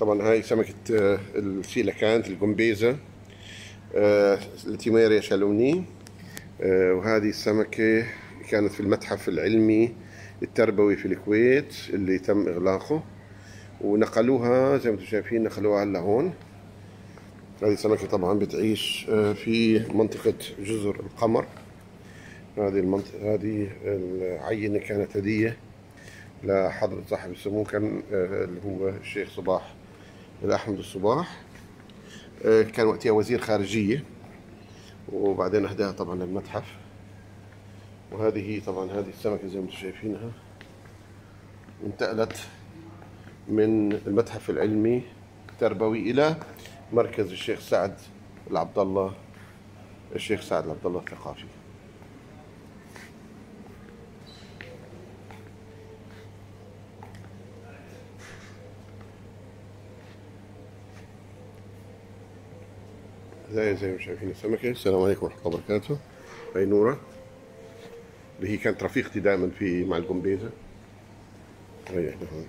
طبعا هاي سمكة آه، السيلكانت الجمبيزة آه، التيميريا شالوني آه، وهذه السمكة كانت في المتحف العلمي التربوي في الكويت اللي تم إغلاقه. ونقلوها زي ما أنتم شايفين نقلوها لهون هذه سمكة طبعا بتعيش في منطقة جزر القمر. هذه المنطقة هذه العينة كانت هدية لحضرة صاحب السمو كان اللي هو الشيخ صباح الأحمد الصباح. آه، كان وقتها وزير خارجية وبعدين أهداها طبعا للمتحف. وهذه طبعا هذه السمكة زي ما أنتم شايفينها انتقلت من المتحف العلمي التربوي إلى مركز الشيخ سعد العبد الله الشيخ سعد العبد الله الثقافي. زي زي ما شايفين السمكة. السلام عليكم ورحمة الله وبركاته. هاي نورة. اللي هي كانت رفيقتي دائما في مع الجمبيزة. هي إحنا هون.